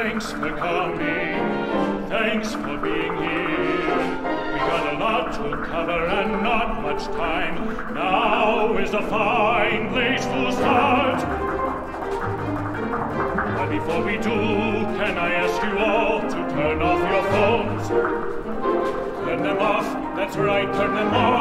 Thanks for coming. Thanks for being here. We got a lot to cover and not much time. Now is a fine place to start. But before we do, can I ask you all to turn off your phones? Turn them off. That's right, turn them off.